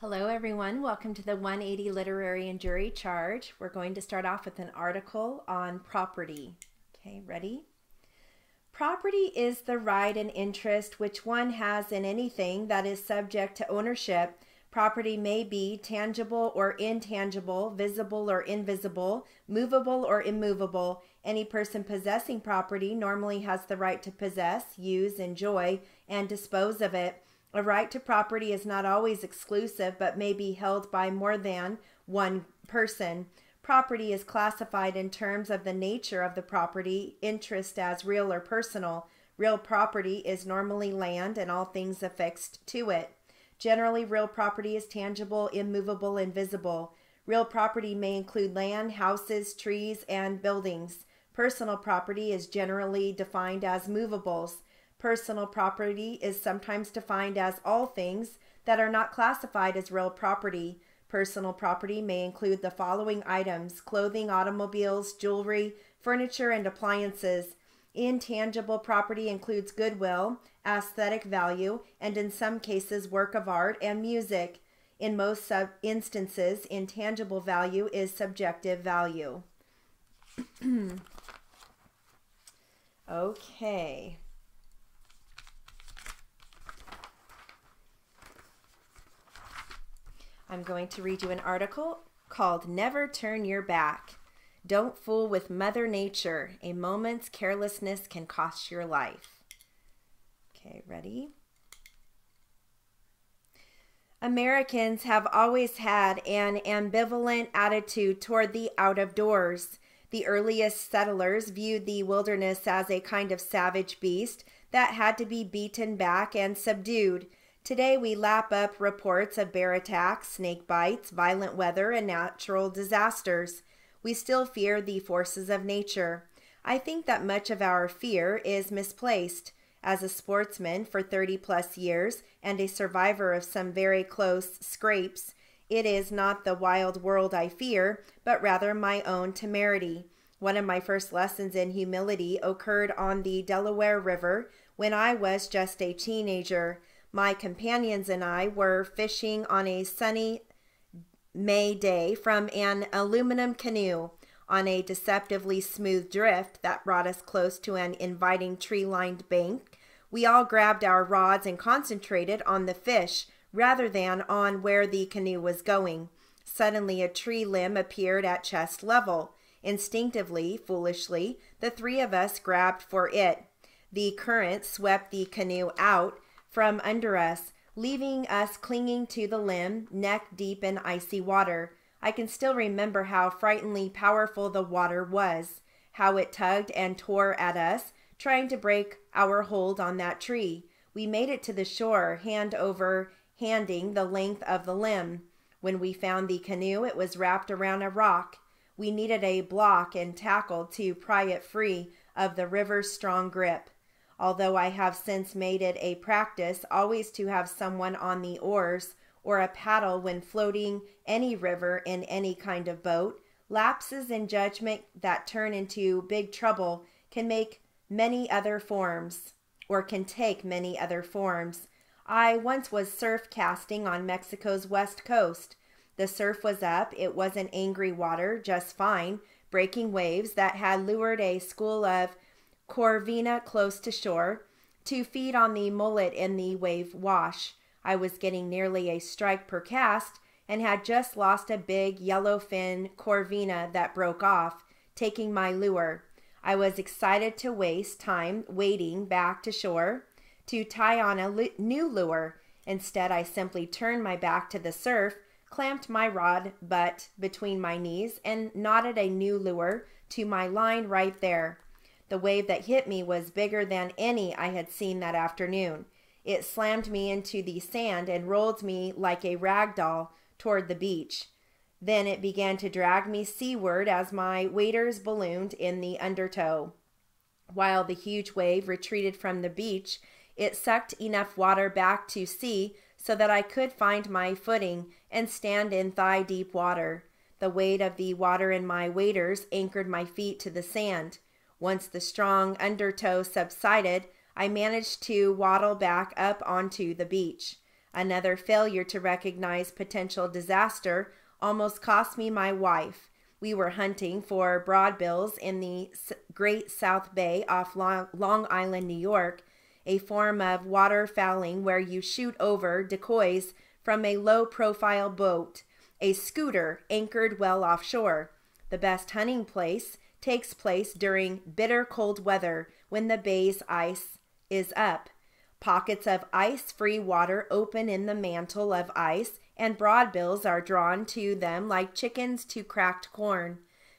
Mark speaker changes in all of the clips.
Speaker 1: Hello everyone, welcome to the 180 Literary and Jury Charge. We're going to start off with an article on property. Okay, ready? Property is the right and interest which one has in anything that is subject to ownership. Property may be tangible or intangible, visible or invisible, movable or immovable. Any person possessing property normally has the right to possess, use, enjoy, and dispose of it. A right to property is not always exclusive, but may be held by more than one person. Property is classified in terms of the nature of the property, interest as real or personal. Real property is normally land and all things affixed to it. Generally, real property is tangible, immovable, and visible. Real property may include land, houses, trees, and buildings. Personal property is generally defined as movables. Personal property is sometimes defined as all things that are not classified as real property. Personal property may include the following items clothing, automobiles, jewelry, furniture, and appliances. Intangible property includes goodwill, aesthetic value, and in some cases, work of art and music. In most instances, intangible value is subjective value. okay. I'm going to read you an article called Never Turn Your Back. Don't fool with Mother Nature. A moment's carelessness can cost your life. Okay, ready? Americans have always had an ambivalent attitude toward the out of doors. The earliest settlers viewed the wilderness as a kind of savage beast that had to be beaten back and subdued. Today we lap up reports of bear attacks, snake bites, violent weather, and natural disasters. We still fear the forces of nature. I think that much of our fear is misplaced. As a sportsman for 30 plus years and a survivor of some very close scrapes, it is not the wild world I fear, but rather my own temerity. One of my first lessons in humility occurred on the Delaware River when I was just a teenager. My companions and I were fishing on a sunny May day from an aluminum canoe on a deceptively smooth drift that brought us close to an inviting tree lined bank. We all grabbed our rods and concentrated on the fish rather than on where the canoe was going. Suddenly, a tree limb appeared at chest level. Instinctively, foolishly, the three of us grabbed for it. The current swept the canoe out from under us, leaving us clinging to the limb, neck deep in icy water. I can still remember how frighteningly powerful the water was, how it tugged and tore at us, trying to break our hold on that tree. We made it to the shore, hand over handing the length of the limb. When we found the canoe, it was wrapped around a rock. We needed a block and tackle to pry it free of the river's strong grip although I have since made it a practice always to have someone on the oars or a paddle when floating any river in any kind of boat, lapses in judgment that turn into big trouble can make many other forms or can take many other forms. I once was surf casting on Mexico's west coast. The surf was up, it wasn't angry water, just fine, breaking waves that had lured a school of Corvina close to shore, to feed on the mullet in the wave wash. I was getting nearly a strike per cast and had just lost a big yellowfin Corvina that broke off, taking my lure. I was excited to waste time wading back to shore to tie on a new lure. Instead, I simply turned my back to the surf, clamped my rod butt between my knees, and knotted a new lure to my line right there. The wave that hit me was bigger than any I had seen that afternoon. It slammed me into the sand and rolled me like a rag doll toward the beach. Then it began to drag me seaward as my waders ballooned in the undertow. While the huge wave retreated from the beach, it sucked enough water back to sea so that I could find my footing and stand in thigh deep water. The weight of the water in my waders anchored my feet to the sand. Once the strong undertow subsided, I managed to waddle back up onto the beach. Another failure to recognize potential disaster almost cost me my wife. We were hunting for broadbills in the Great South Bay off Long Island, New York, a form of waterfowling where you shoot over decoys from a low profile boat, a scooter anchored well offshore. The best hunting place takes place during bitter cold weather when the bay's ice is up. Pockets of ice free water open in the mantle of ice, and broadbills are drawn to them like chickens to cracked corn.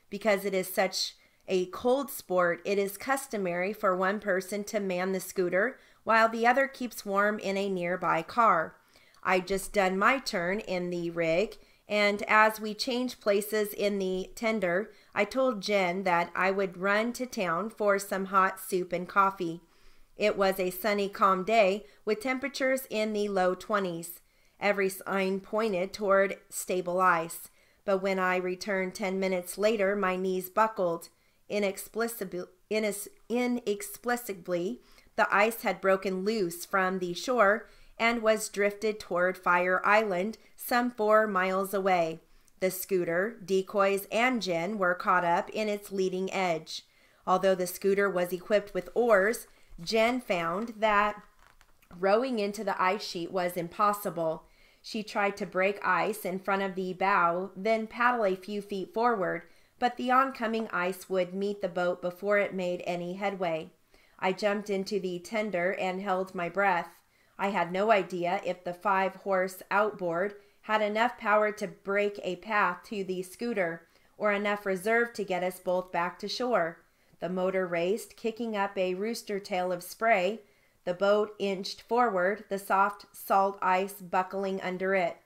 Speaker 1: Because it is such a cold sport, it is customary for one person to man the scooter while the other keeps warm in a nearby car. I just done my turn in the rig, and as we change places in the tender, I told Jen that I would run to town for some hot soup and coffee. It was a sunny, calm day with temperatures in the low 20s. Every sign pointed toward stable ice. But when I returned 10 minutes later, my knees buckled. Inexplicably, the ice had broken loose from the shore and was drifted toward Fire Island, some four miles away. The scooter, decoys, and Jen were caught up in its leading edge. Although the scooter was equipped with oars, Jen found that rowing into the ice sheet was impossible. She tried to break ice in front of the bow, then paddle a few feet forward, but the oncoming ice would meet the boat before it made any headway. I jumped into the tender and held my breath. I had no idea if the five horse outboard had enough power to break a path to the scooter or enough reserve to get us both back to shore. The motor raced, kicking up a rooster tail of spray. The boat inched forward, the soft salt ice buckling under it.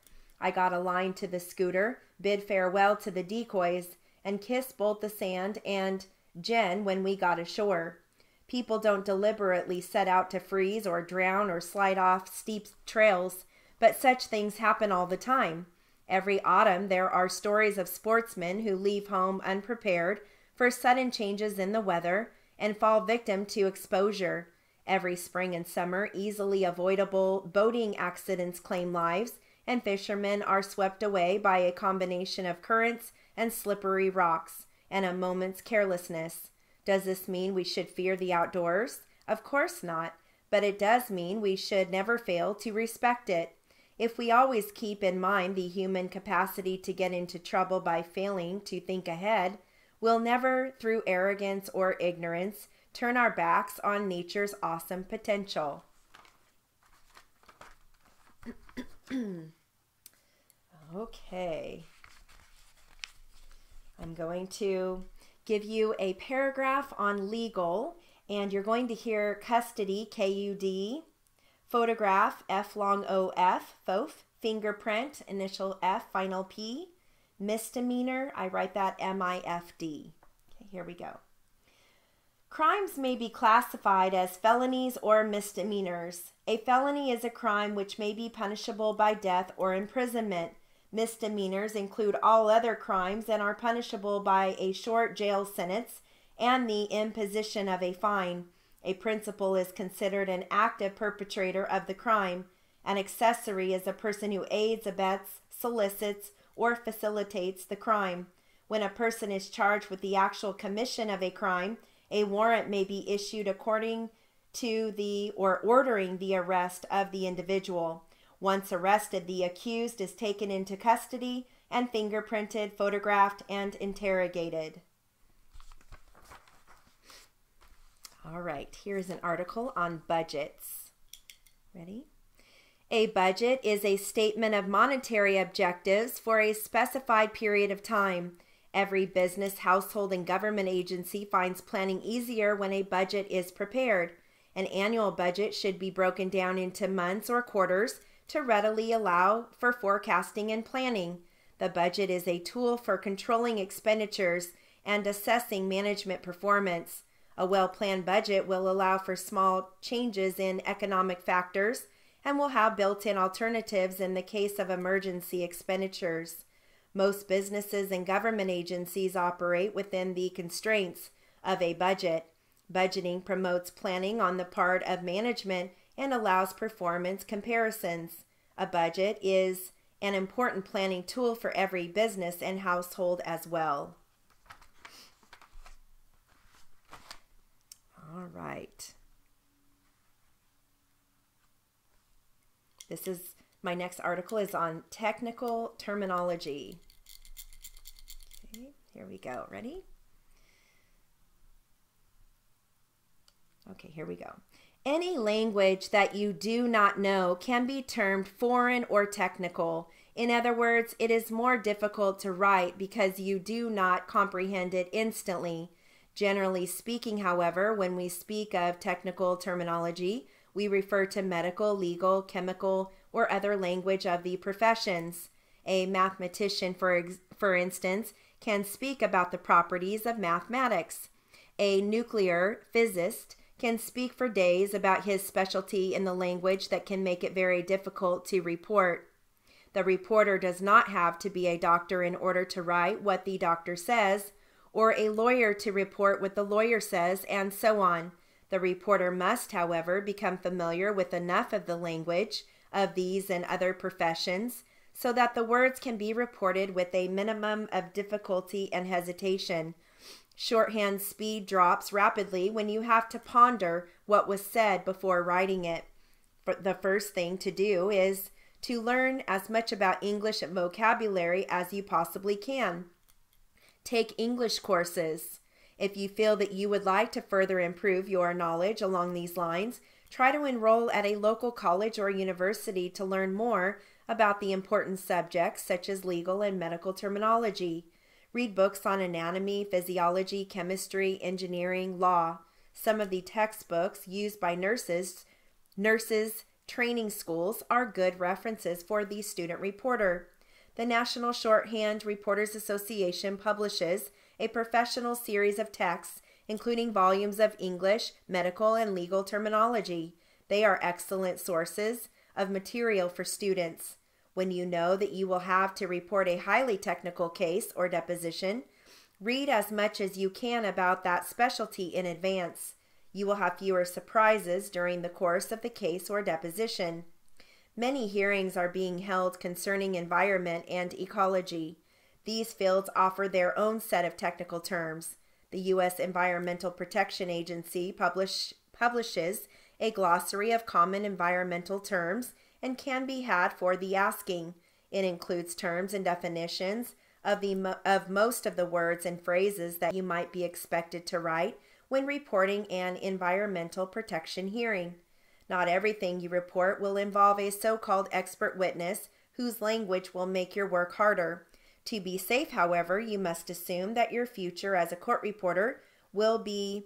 Speaker 1: I got a line to the scooter, bid farewell to the decoys, and kissed both the sand and Jen when we got ashore. People don't deliberately set out to freeze or drown or slide off steep trails, but such things happen all the time. Every autumn, there are stories of sportsmen who leave home unprepared for sudden changes in the weather and fall victim to exposure. Every spring and summer, easily avoidable boating accidents claim lives, and fishermen are swept away by a combination of currents and slippery rocks and a moment's carelessness. Does this mean we should fear the outdoors? Of course not, but it does mean we should never fail to respect it. If we always keep in mind the human capacity to get into trouble by failing to think ahead, We'll never, through arrogance or ignorance, turn our backs on nature's awesome potential. okay. I'm going to give you a paragraph on legal, and you're going to hear custody, K U D, photograph, F long O F, FOF, fingerprint, initial F, final P, Misdemeanor, I write that M I F D. Okay, here we go. Crimes may be classified as felonies or misdemeanors. A felony is a crime which may be punishable by death or imprisonment. Misdemeanors include all other crimes and are punishable by a short jail sentence and the imposition of a fine. A principal is considered an active perpetrator of the crime. An accessory is a person who aids, abets, solicits, or facilitates the crime. When a person is charged with the actual commission of a crime, a warrant may be issued according to the or ordering the arrest of the individual. Once arrested, the accused is taken into custody and fingerprinted, photographed, and interrogated. All right, here's an article on budgets. Ready? A budget is a statement of monetary objectives for a specified period of time. Every business, household, and government agency finds planning easier when a budget is prepared. An annual budget should be broken down into months or quarters to readily allow for forecasting and planning. The budget is a tool for controlling expenditures and assessing management performance. A well planned budget will allow for small changes in economic factors and will have built in alternatives in the case of emergency expenditures. Most businesses and government agencies operate within the constraints of a budget. Budgeting promotes planning on the part of management and allows performance comparisons. A budget is an important planning tool for every business and household as well. All right. This is my next article is on technical terminology. Okay, here we go. Ready? Okay, here we go. Any language that you do not know can be termed foreign or technical. In other words, it is more difficult to write because you do not comprehend it instantly. Generally speaking, however, when we speak of technical terminology, we refer to medical, legal, chemical, or other language of the professions. A mathematician, for, for instance, can speak about the properties of mathematics. A nuclear physicist can speak for days about his specialty in the language that can make it very difficult to report. The reporter does not have to be a doctor in order to write what the doctor says, or a lawyer to report what the lawyer says, and so on. The reporter must, however, become familiar with enough of the language of these and other professions so that the words can be reported with a minimum of difficulty and hesitation. Shorthand speed drops rapidly when you have to ponder what was said before writing it. The first thing to do is to learn as much about English vocabulary as you possibly can. Take English courses. If you feel that you would like to further improve your knowledge along these lines, try to enroll at a local college or university to learn more about the important subjects such as legal and medical terminology. Read books on anatomy, physiology, chemistry, engineering, law. Some of the textbooks used by nurses, nurses training schools are good references for the student reporter. The National Shorthand Reporters Association publishes a professional series of texts, including volumes of English, medical, and legal terminology. They are excellent sources of material for students. When you know that you will have to report a highly technical case or deposition, read as much as you can about that specialty in advance. You will have fewer surprises during the course of the case or deposition. Many hearings are being held concerning environment and ecology. These fields offer their own set of technical terms. The U.S. Environmental Protection Agency publish, publishes a glossary of common environmental terms and can be had for the asking. It includes terms and definitions of, the, of most of the words and phrases that you might be expected to write when reporting an environmental protection hearing. Not everything you report will involve a so called expert witness whose language will make your work harder. To be safe, however, you must assume that your future as a court reporter will be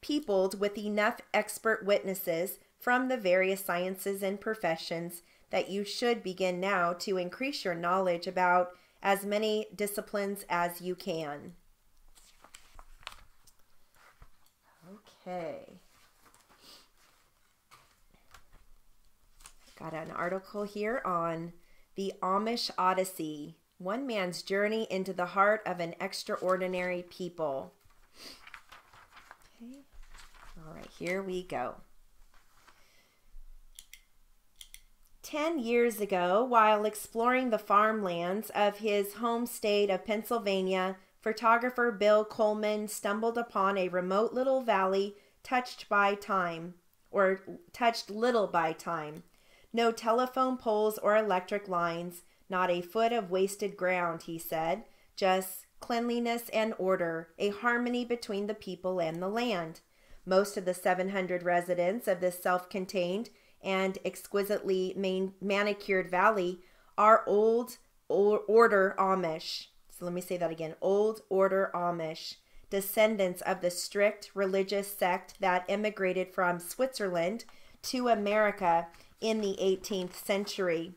Speaker 1: peopled with enough expert witnesses from the various sciences and professions that you should begin now to increase your knowledge about as many disciplines as you can. Okay. Got an article here on the Amish Odyssey one man's journey into the heart of an extraordinary people. Okay. All right, here we go. Ten years ago, while exploring the farmlands of his home state of Pennsylvania, photographer Bill Coleman stumbled upon a remote little valley touched by time, or touched little by time. No telephone poles or electric lines, not a foot of wasted ground, he said, just cleanliness and order, a harmony between the people and the land. Most of the 700 residents of this self contained and exquisitely man- manicured valley are old order Amish. So let me say that again old order Amish, descendants of the strict religious sect that immigrated from Switzerland to America in the 18th century.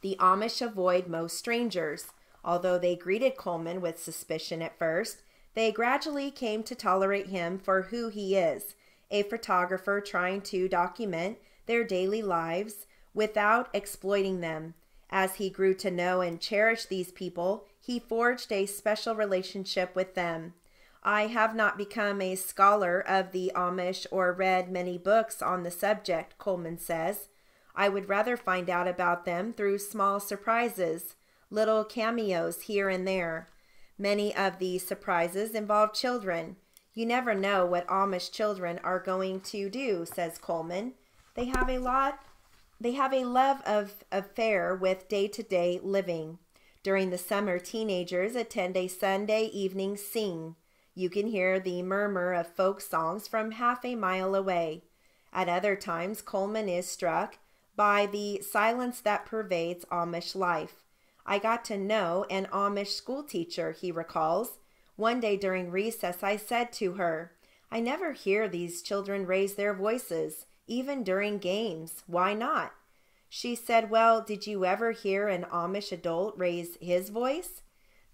Speaker 1: The Amish avoid most strangers. Although they greeted Coleman with suspicion at first, they gradually came to tolerate him for who he is a photographer trying to document their daily lives without exploiting them. As he grew to know and cherish these people, he forged a special relationship with them. I have not become a scholar of the Amish or read many books on the subject, Coleman says. I would rather find out about them through small surprises, little cameos here and there. Many of these surprises involve children. You never know what Amish children are going to do, says Coleman. They have a lot they have a love of affair with day-to-day living. During the summer, teenagers attend a Sunday evening sing. You can hear the murmur of folk songs from half a mile away. At other times, Coleman is struck by the silence that pervades Amish life. I got to know an Amish schoolteacher, he recalls. One day during recess, I said to her, I never hear these children raise their voices, even during games. Why not? She said, Well, did you ever hear an Amish adult raise his voice?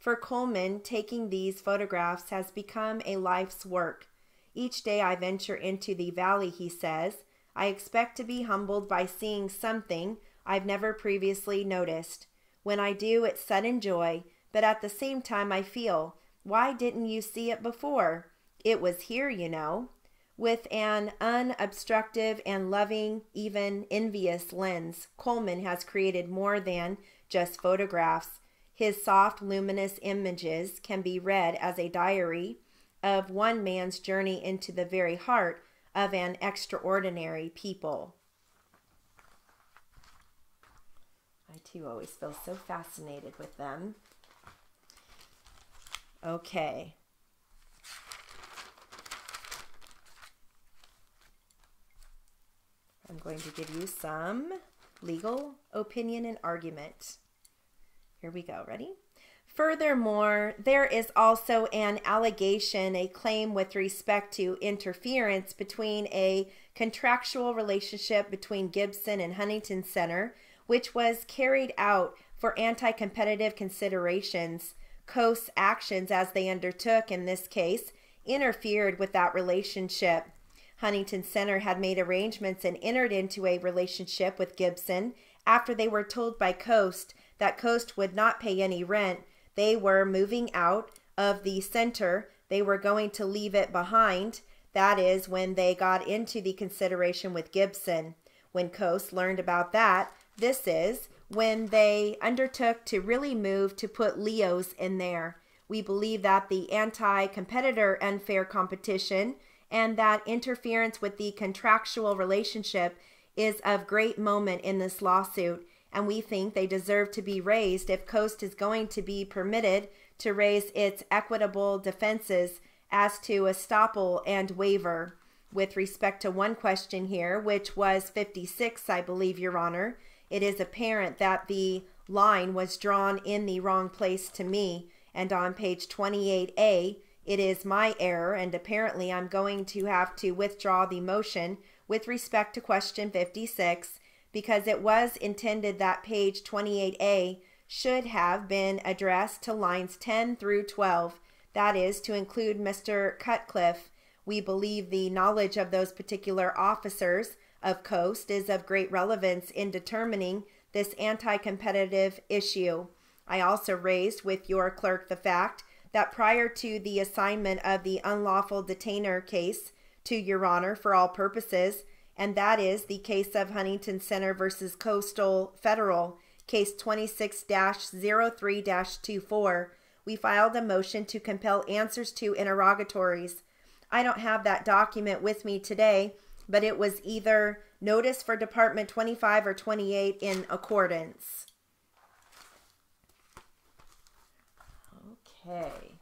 Speaker 1: For Coleman, taking these photographs has become a life's work. Each day I venture into the valley, he says, I expect to be humbled by seeing something I've never previously noticed. When I do, it's sudden joy, but at the same time I feel, why didn't you see it before? It was here, you know. With an unobstructive and loving, even envious lens, Coleman has created more than just photographs. His soft, luminous images can be read as a diary of one man's journey into the very heart of an extraordinary people. I too always feel so fascinated with them. Okay. I'm going to give you some legal opinion and argument. Here we go. Ready? Furthermore, there is also an allegation, a claim with respect to interference between a contractual relationship between Gibson and Huntington Center, which was carried out for anti competitive considerations. Coast's actions, as they undertook in this case, interfered with that relationship. Huntington Center had made arrangements and entered into a relationship with Gibson after they were told by Coast that Coast would not pay any rent. They were moving out of the center. They were going to leave it behind. That is when they got into the consideration with Gibson. When Coast learned about that, this is when they undertook to really move to put Leo's in there. We believe that the anti competitor unfair competition and that interference with the contractual relationship is of great moment in this lawsuit, and we think they deserve to be raised if Coast is going to be permitted to raise its equitable defenses as to estoppel and waiver. With respect to one question here, which was 56, I believe, Your Honor, it is apparent that the line was drawn in the wrong place to me, and on page 28A, it is my error, and apparently I'm going to have to withdraw the motion with respect to question 56 because it was intended that page 28A should have been addressed to lines 10 through 12. That is to include Mr. Cutcliffe. We believe the knowledge of those particular officers of Coast is of great relevance in determining this anti competitive issue. I also raised with your clerk the fact that prior to the assignment of the unlawful detainer case to Your Honor for all purposes, and that is the case of Huntington Center versus Coastal Federal, case 26 03 24, we filed a motion to compel answers to interrogatories. I don't have that document with me today, but it was either notice for Department 25 or 28 in accordance. Okay.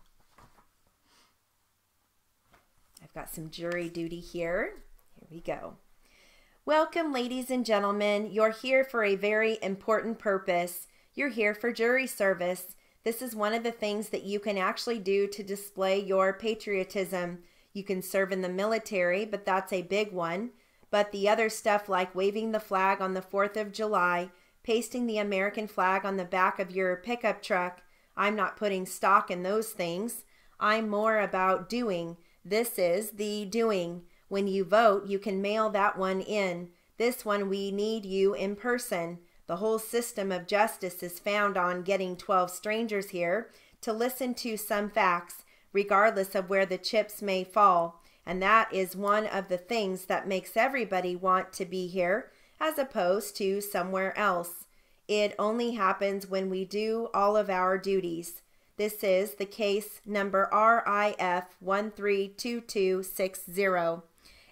Speaker 1: I've got some jury duty here. Here we go. Welcome, ladies and gentlemen. You're here for a very important purpose. You're here for jury service. This is one of the things that you can actually do to display your patriotism. You can serve in the military, but that's a big one. But the other stuff like waving the flag on the 4th of July, pasting the American flag on the back of your pickup truck, I'm not putting stock in those things. I'm more about doing. This is the doing. When you vote, you can mail that one in. This one, we need you in person. The whole system of justice is found on getting 12 strangers here to listen to some facts, regardless of where the chips may fall. And that is one of the things that makes everybody want to be here. as opposed to somewhere else. It only happens when we do all of our duties. This is the case number RIF 132260.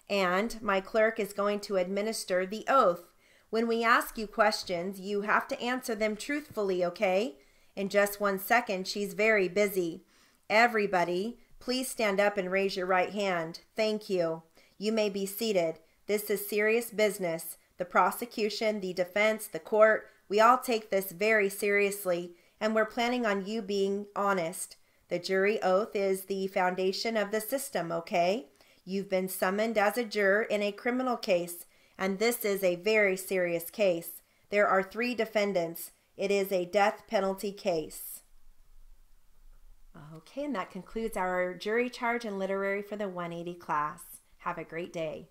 Speaker 1: And my clerk is going to administer the oath. When we ask you questions, you have to answer them truthfully, okay? In just one second, she's very busy. Everybody, please stand up and raise your right hand. Thank you. You may be seated. This is serious business. The prosecution, the defense, the court, we all take this very seriously, and we're planning on you being honest. The jury oath is the foundation of the system, okay? You've been summoned as a juror in a criminal case, and this is a very serious case. There are three defendants. It is a death penalty case. Okay, and that concludes our jury charge and literary for the 180 class. Have a great day.